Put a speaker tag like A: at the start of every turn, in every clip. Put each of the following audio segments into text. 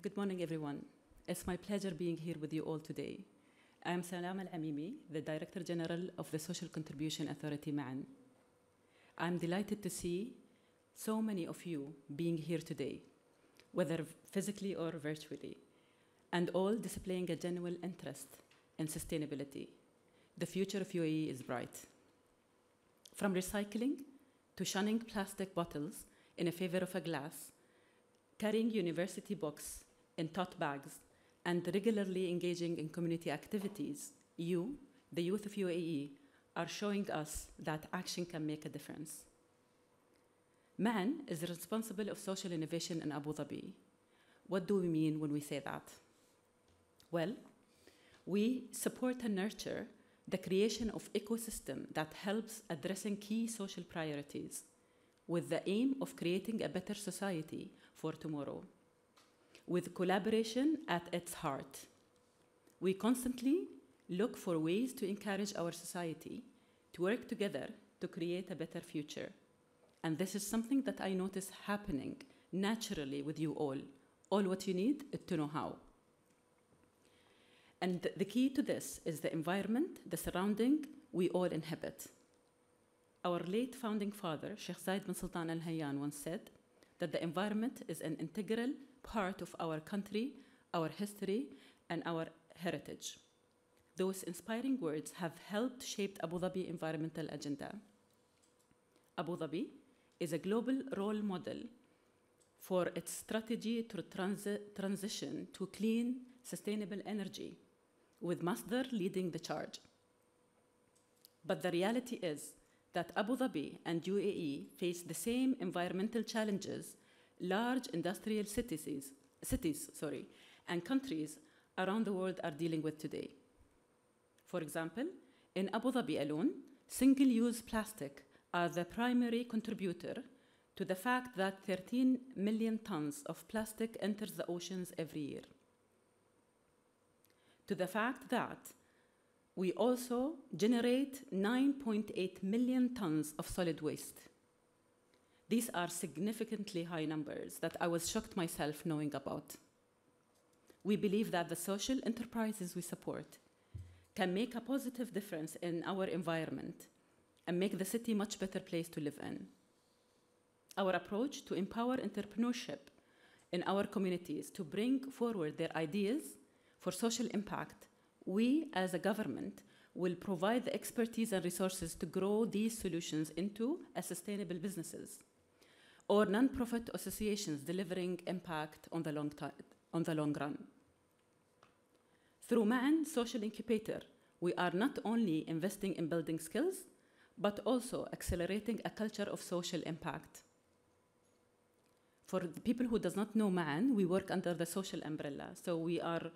A: Good morning, everyone. It's my pleasure being here with you all today. I am Salam Al Amimi, the Director General of the Social Contribution Authority, Ma'an. I'm delighted to see so many of you being here today, whether physically or virtually, and all displaying a genuine interest in sustainability. The future of UAE is bright. From recycling to shunning plastic bottles in favor of a glass, carrying university books in tote bags, and regularly engaging in community activities, you, the youth of UAE, are showing us that action can make a difference. Ma'an is responsible of social innovation in Abu Dhabi. What do we mean when we say that? Well, we support and nurture the creation of ecosystem that helps addressing key social priorities with the aim of creating a better society for tomorrow with collaboration at its heart. We constantly look for ways to encourage our society to work together to create a better future. And this is something that I notice happening naturally with you all. All what you need is to know how. And the key to this is the environment, the surrounding we all inhabit. Our late founding father, Sheikh Zayed bin Sultan Al Nahyan, once said that the environment is an integral part of our country, our history, and our heritage. Those inspiring words have helped shape Abu Dhabi environmental agenda. Abu Dhabi is a global role model for its strategy to transi transition to clean, sustainable energy, with Masdar leading the charge. But the reality is that Abu Dhabi and UAE face the same environmental challenges large industrial cities, cities sorry, and countries around the world are dealing with today. For example, in Abu Dhabi alone, single-use plastic are the primary contributor to the fact that 13 million tons of plastic enters the oceans every year. To the fact that we also generate 9.8 million tons of solid waste. These are significantly high numbers that I was shocked myself knowing about. We believe that the social enterprises we support can make a positive difference in our environment and make the city a much better place to live in. Our approach to empower entrepreneurship in our communities to bring forward their ideas for social impact, we as a government will provide the expertise and resources to grow these solutions into sustainable businesses or non-profit associations delivering impact on the long, on the long run. Through Ma'an Social Incubator, we are not only investing in building skills, but also accelerating a culture of social impact. For the people who does not know Ma'an, we work under the social umbrella. So we are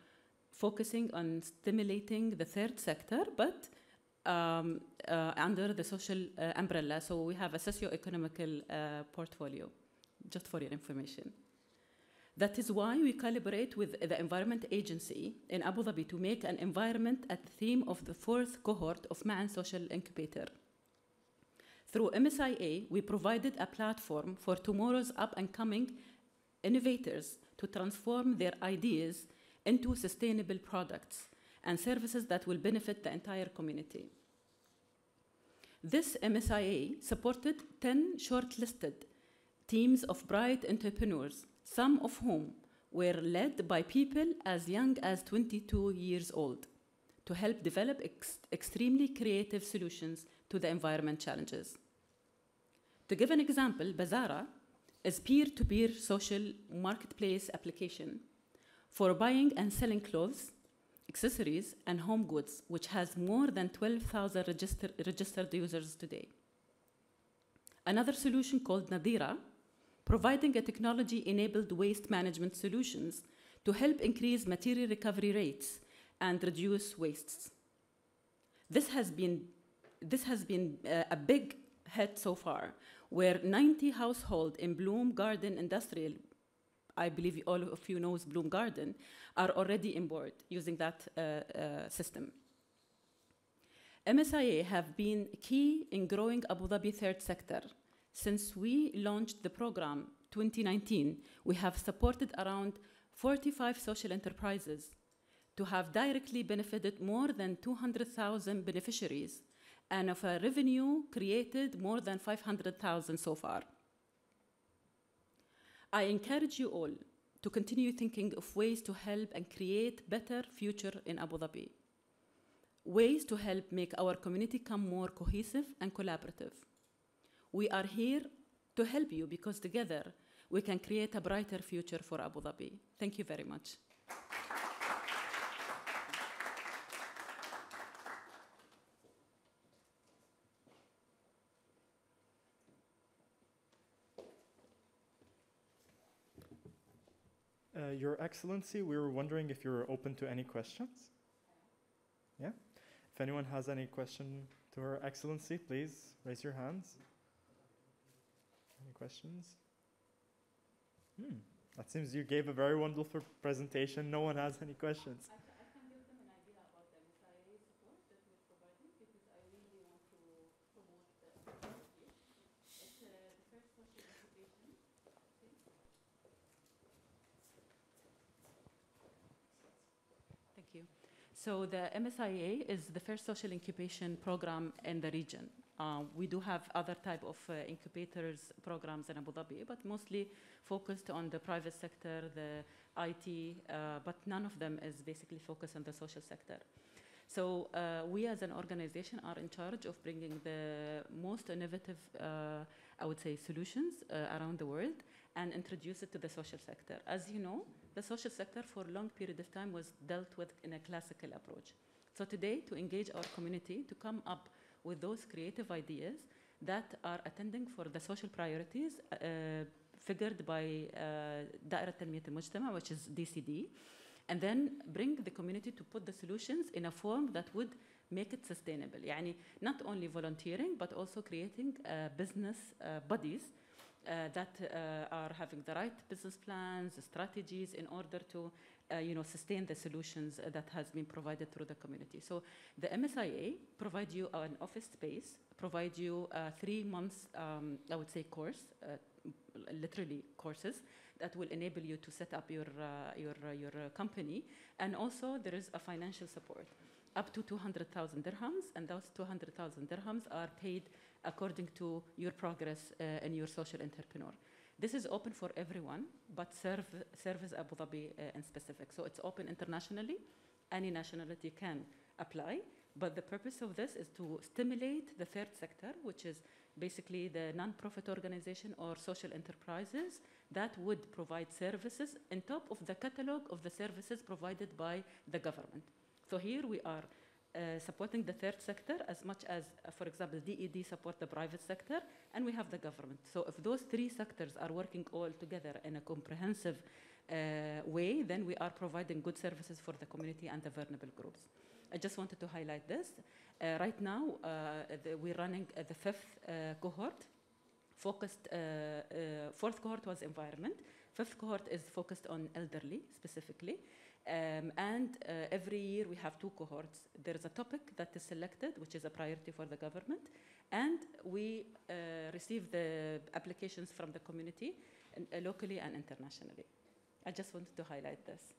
A: focusing on stimulating the third sector, but um, uh, under the social uh, umbrella. So we have a socio-economical uh, portfolio, just for your information. That is why we collaborate with the Environment Agency in Abu Dhabi to make an environment at the theme of the fourth cohort of Ma'an Social Incubator. Through MSIA, we provided a platform for tomorrow's up-and-coming innovators to transform their ideas into sustainable products and services that will benefit the entire community. This MSIA supported 10 shortlisted teams of bright entrepreneurs, some of whom were led by people as young as 22 years old, to help develop ex extremely creative solutions to the environment challenges. To give an example, Bazara is peer-to-peer -peer social marketplace application for buying and selling clothes, accessories, and home goods, which has more than 12,000 register registered users today. Another solution called Nadira, providing a technology-enabled waste management solutions to help increase material recovery rates and reduce wastes. This has been, this has been uh, a big hit so far, where 90 households in Bloom Garden Industrial I believe all of you knows Bloom Garden, are already in board using that uh, uh, system. MSIA have been key in growing Abu Dhabi third sector. Since we launched the program 2019, we have supported around 45 social enterprises to have directly benefited more than 200,000 beneficiaries and of a revenue created more than 500,000 so far. I encourage you all to continue thinking of ways to help and create a better future in Abu Dhabi. Ways to help make our community come more cohesive and collaborative. We are here to help you because together we can create a brighter future for Abu Dhabi. Thank you very much.
B: Your Excellency, we were wondering if you're open to any questions? Yeah? If anyone has any question to Her Excellency, please raise your hands. Any questions? Hmm. That seems you gave a very wonderful presentation. No one has any questions.
A: I, I can give them an idea about the MSIA support that we're providing because I really want to promote the technology. It's uh, the first social incubation. Thank you. So the MSIA is the first social incubation program in the region. Uh, we do have other type of uh, incubators programs in Abu Dhabi, but mostly focused on the private sector, the IT, uh, but none of them is basically focused on the social sector. So uh, we as an organization are in charge of bringing the most innovative, uh, I would say, solutions uh, around the world and introduce it to the social sector. As you know, the social sector for a long period of time was dealt with in a classical approach. So today, to engage our community, to come up with those creative ideas that are attending for the social priorities uh, figured by uh, Da'ra Tanmiyat al-Mujtama, which is DCD, and then bring the community to put the solutions in a form that would make it sustainable. Yani not only volunteering, but also creating uh, business uh, bodies that uh, are having the right business plans, strategies in order to uh, you know, sustain the solutions that has been provided through the community. So the MSIA provide you an office space, provide you three months, um, I would say, course, uh, literally courses that will enable you to set up your, uh, your, uh, your uh, company. And also there is a financial support up to 200,000 dirhams, and those 200,000 dirhams are paid according to your progress uh, your social entrepreneur. This is open for everyone, but serve, serves Abu Dhabi uh, in specific. So it's open internationally. Any nationality can apply. But the purpose of this is to stimulate the third sector, which is basically the non-profit organization or social enterprises that would provide services on top of the catalog of the services provided by the government. So here we are uh, supporting the third sector as much as, uh, for example, DED support the private sector, and we have the government. So if those three sectors are working all together in a comprehensive uh, way, then we are providing good services for the community and the vulnerable groups. I just wanted to highlight this. Uh, right now, uh, the, we're running the fifth cohort. Focused, fourth cohort was environment. Fifth cohort is focused on elderly specifically. Um, and uh, every year we have two cohorts. There is a topic that is selected, which is a priority for the government, and we uh, receive the applications from the community uh, locally and internationally. I just wanted to highlight this.